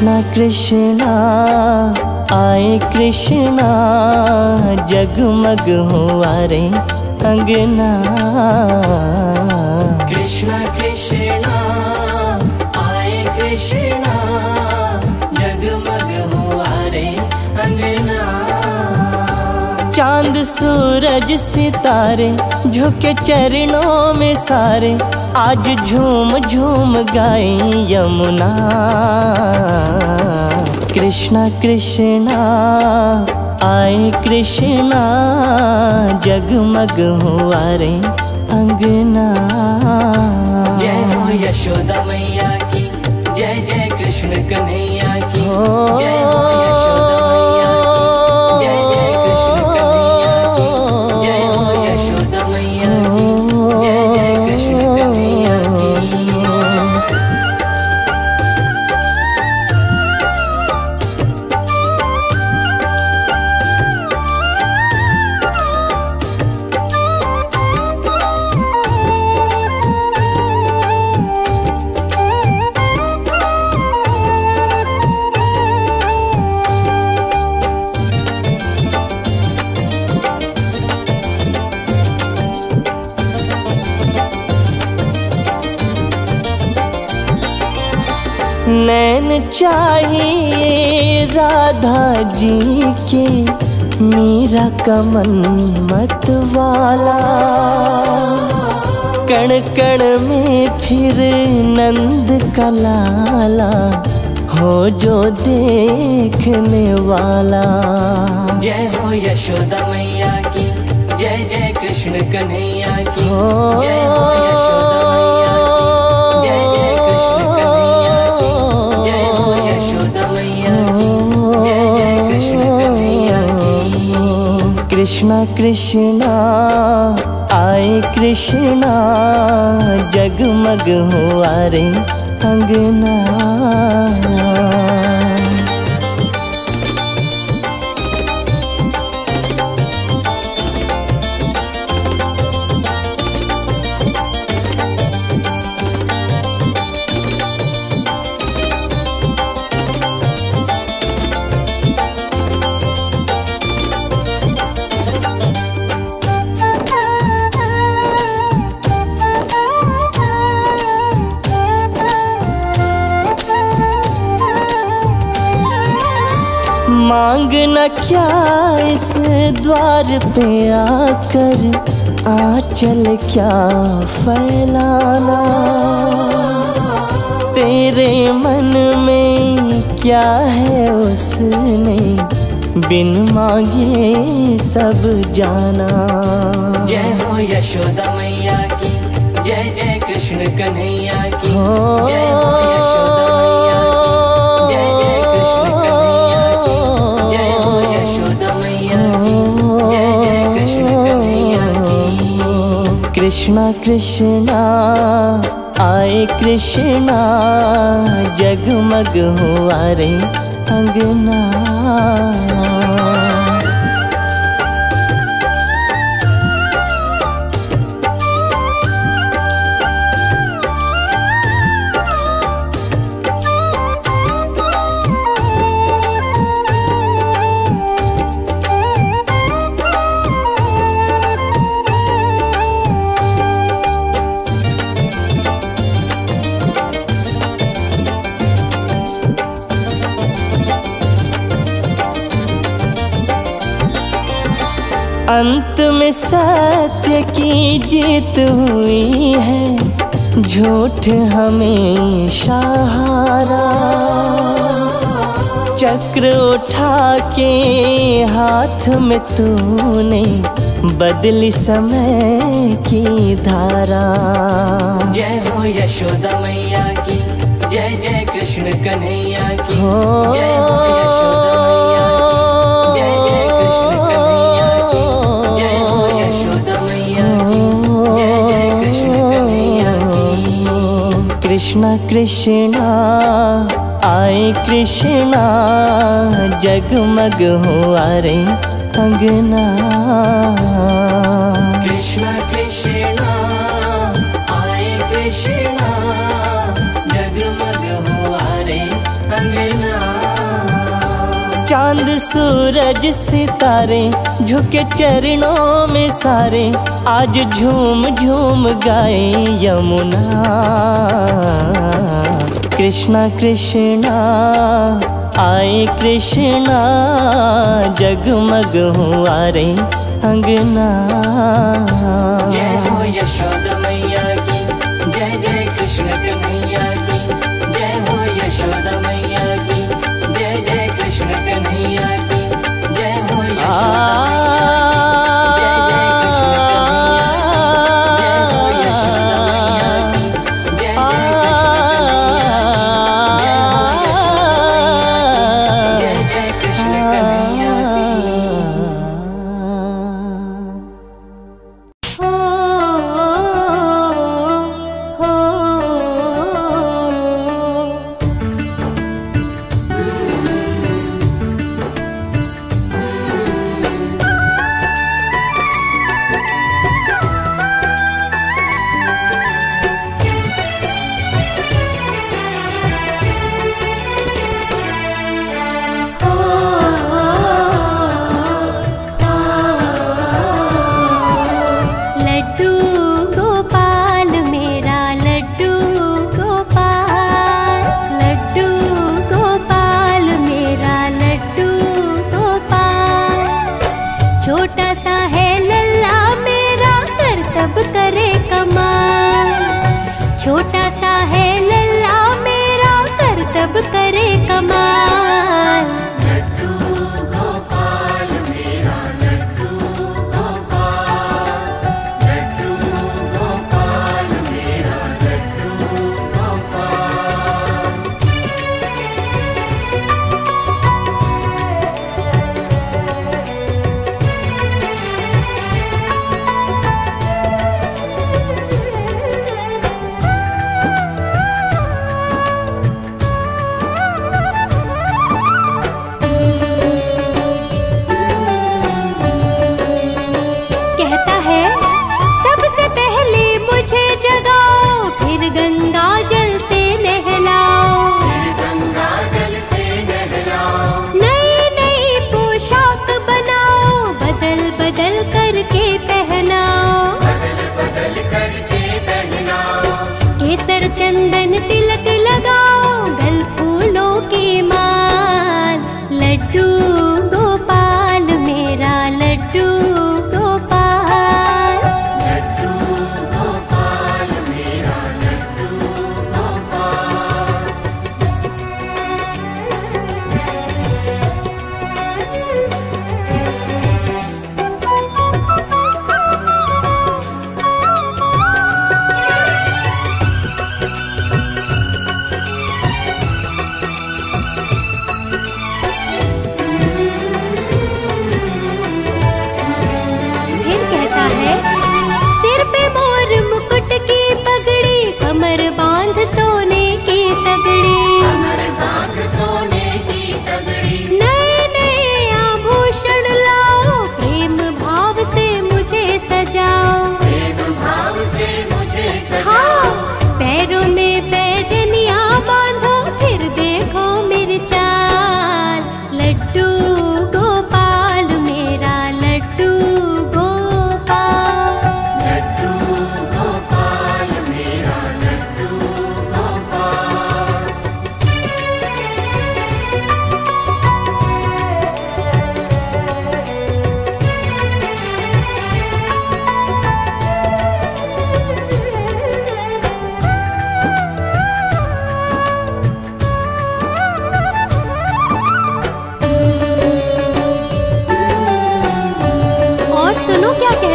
कृष्णा कृष्णा आए कृष्णा जगमग हुआ रे अंगना। कृष्णा कृष्णा आए कृष्णा। चाँद सूरज सितारे झुके चरणों में सारे। आज झूम झूम गाए यमुना। कृष्णा कृष्णा आए कृष्णा जगमग हुआ रे अंगना। जय हो यशोदा मैया की जय जय कृष्ण कन्हैया की चाहिए राधा जी के मीरा कमन मत वाला। कण कण में फिर नंद का लाला हो जो देखने वाला। जय हो यशोदा मैया की जय जय कृष्ण कन्हैया की जय हो कृष्ण कृष्णा आए कृष्णा जगमग हुआ रे अंगना। मांगना क्या इस द्वार पे आकर? आंचल क्या फैलाना? तेरे मन में क्या है उसने? बिन मांगे सब जाना। जय हो यशोदा मैया की जय जय कृष्ण कन्हैया की जय हो कृष्ण कृष्णा आए कृष्णा जगमग हुआ रे अंगना। अंत में सत्य की जीत हुई है। झूठ हमेशा हारा। चक्र उठा के हाथ में तूने बदली समय की धारा। जय हो यशोदा मैया की जय जय कृष्ण कन्हैया की जय हो कृष्ण कृष्णा आए कृष्णा जगमग हुआ रे अंगना कृष्णा कृष्णा। चाँद सूरज सितारे झुके चरणों में सारे, आज झूम झूम गाए यमुना। कृष्णा कृष्णा, आए कृष्णा, जगमग हुआ रे अंगना। berkat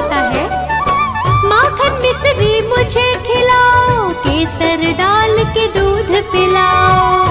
गाता है। माखन मिश्री मुझे खिलाओ केसर डाल के दूध पिलाओ।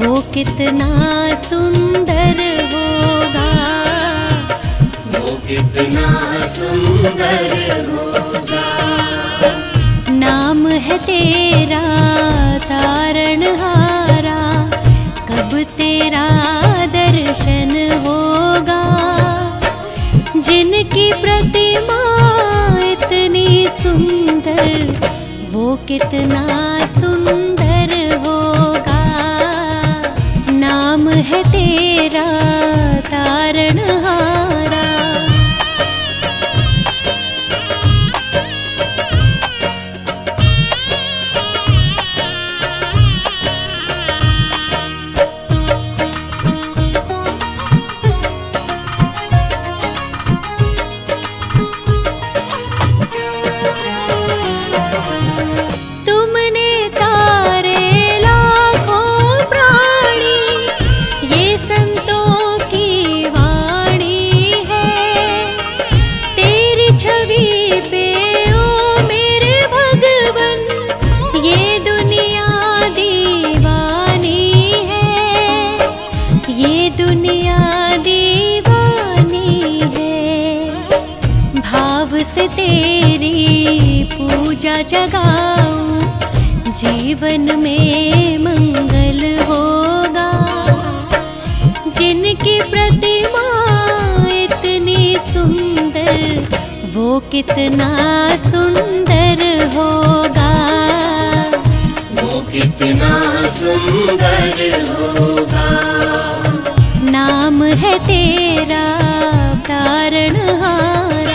वो कितना सुंदर होगा। वो कितना सुंदर होगा। नाम है तेरा तारणहारा कब तेरा दर्शन होगा? जिनकी प्रतिमा इतनी सुंदर वो कितना तारण जगाऊं। जीवन में मंगल होगा। जिनकी प्रतिमा इतनी सुंदर वो कितना सुंदर होगा। वो कितना सुंदर होगा। नाम है तेरा तारणहारा।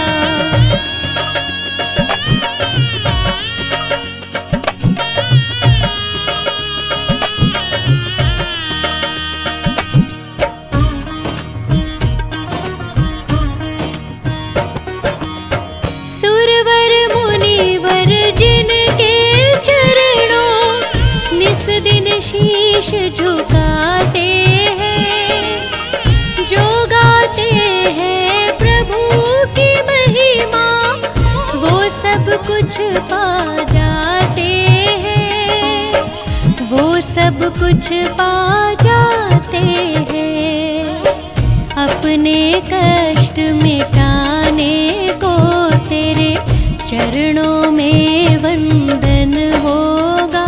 चरणों में वंदन होगा।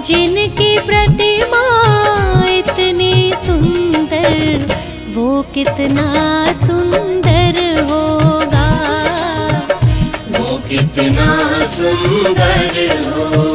जिनकी प्रतिमा इतनी सुंदर, वो कितना सुंदर होगा। वो कितना सुंदर होगा।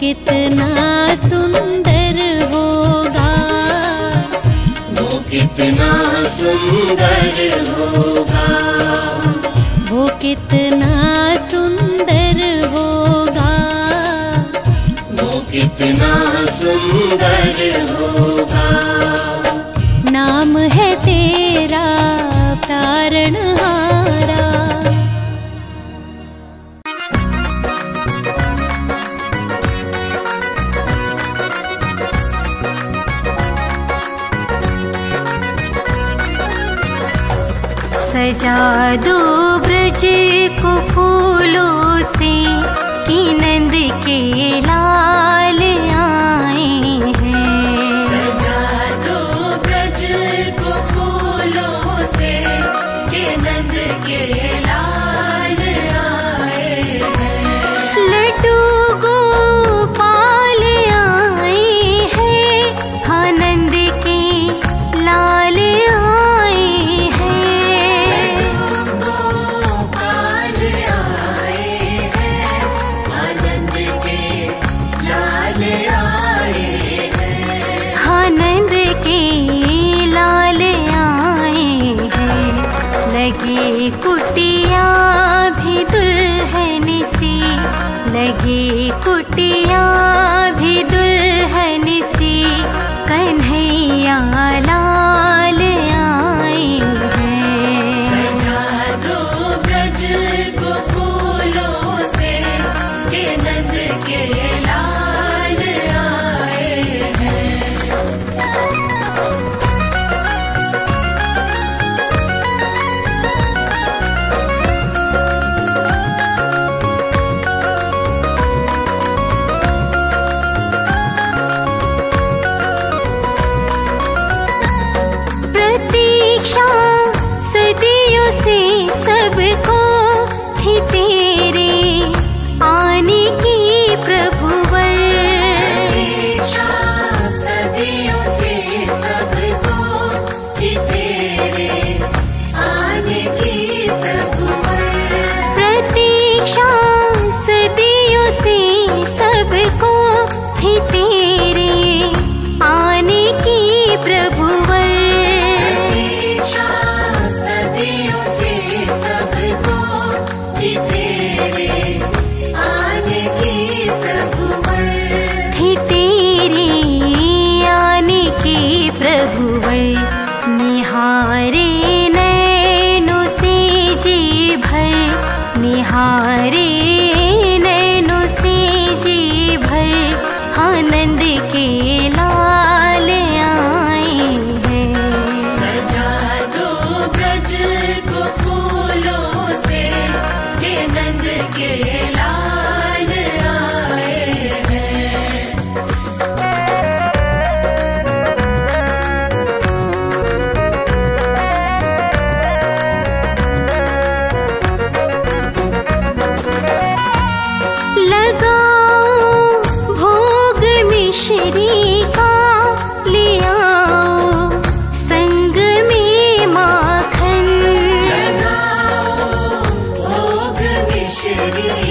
कितना सुंदर होगा। वो कितना सुंदर होगा। वो कितना सुंदर होगा। वो कितना सुंदर होगा। नाम है तेरा तारणहारा जादू ब्रज को फूलों से की नंद के लाए Thank.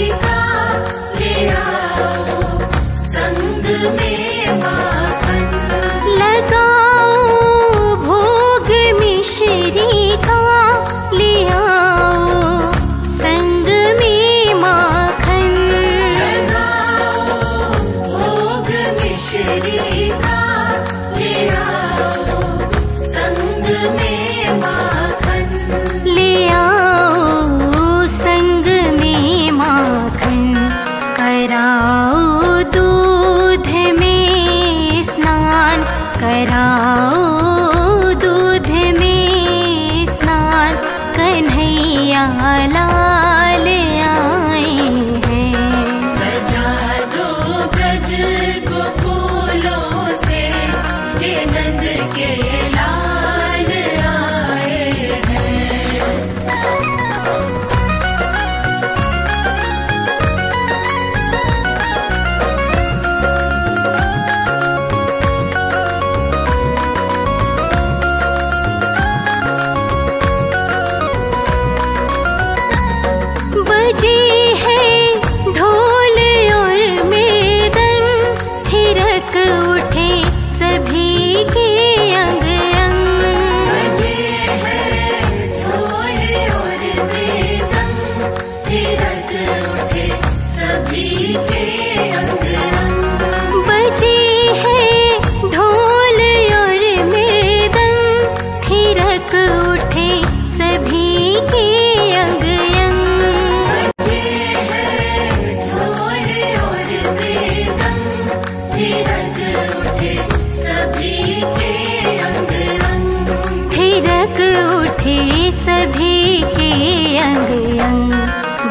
के अंग अंग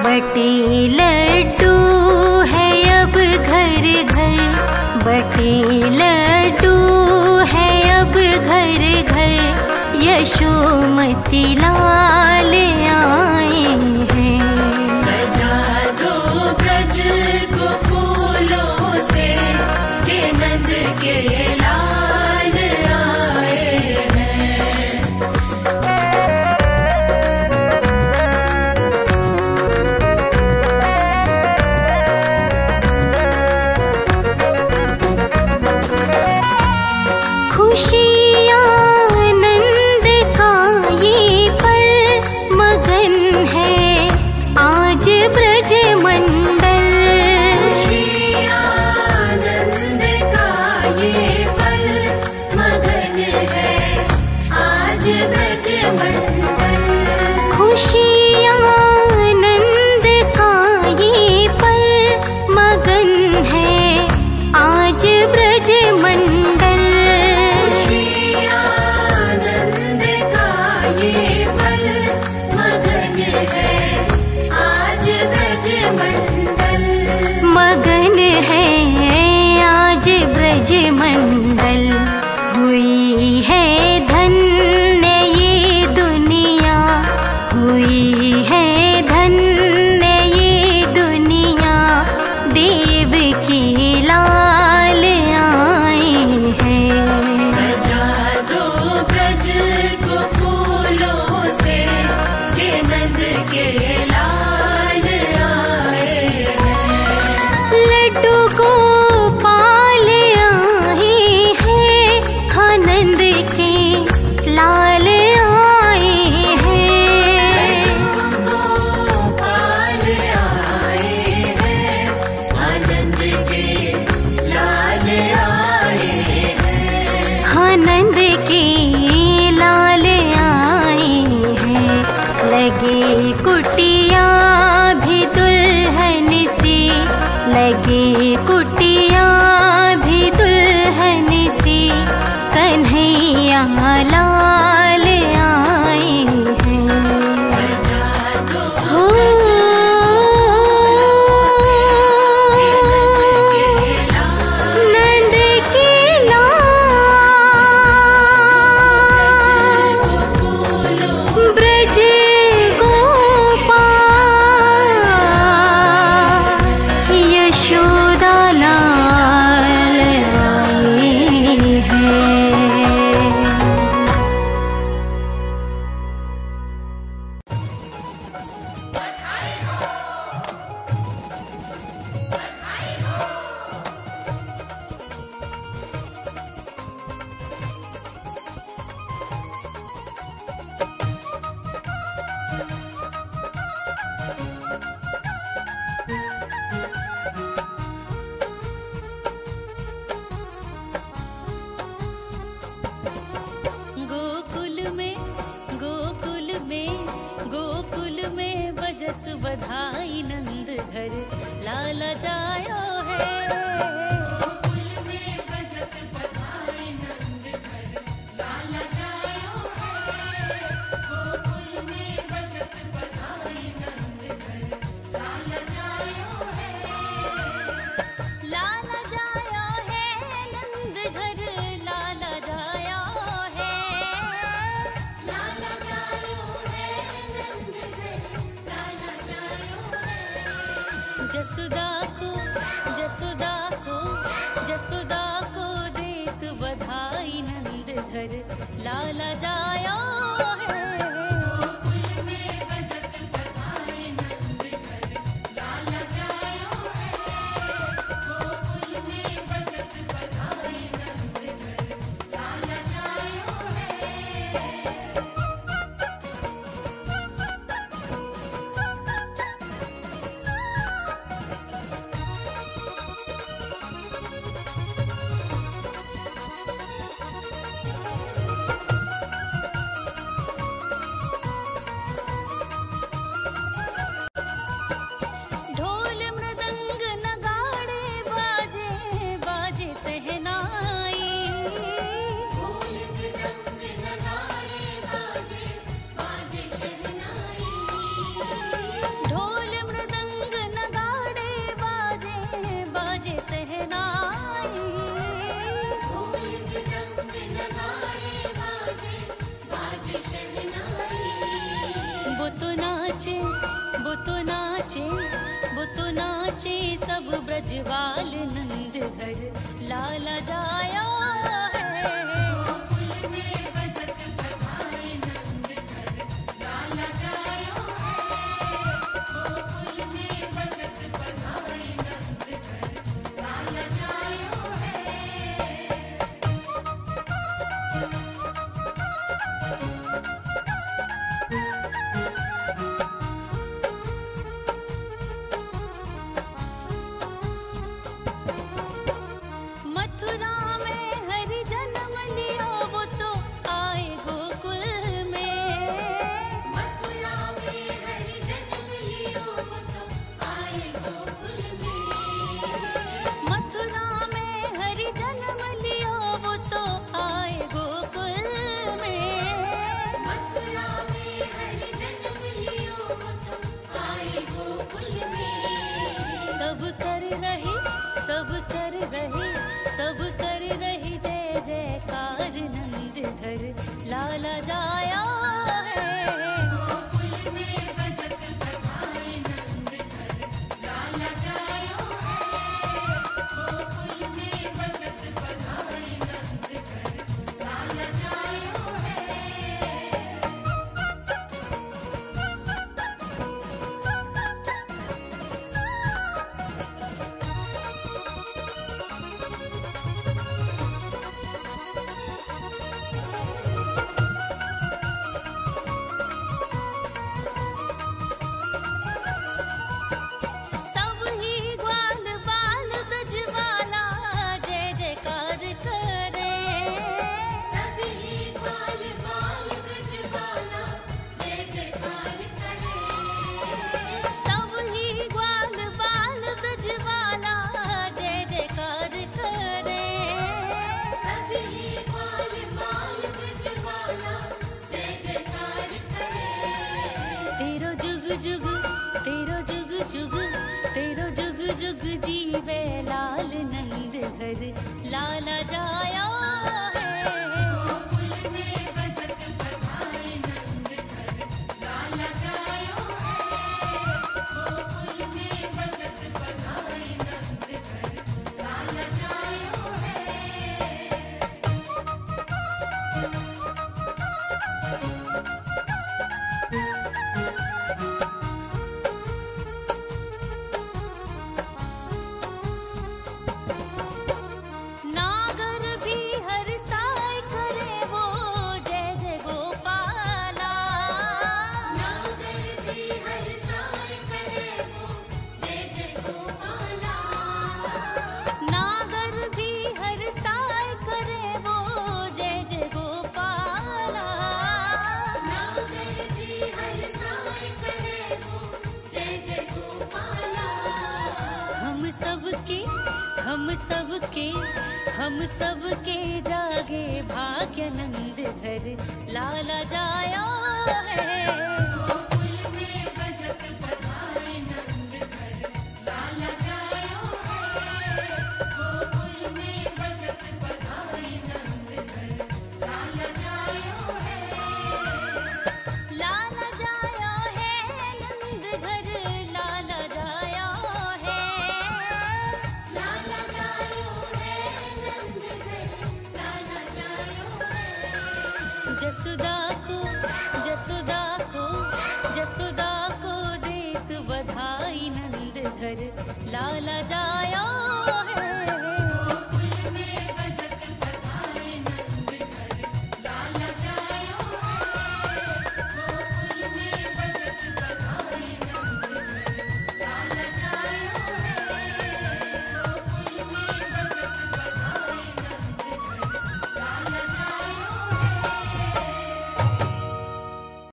बटे लड्डू है अब घर घर। बटे लड्डू है अब घर घर। यशोमती लाले घर लाला जायो ब्रजवाल नंद घर लाला जाया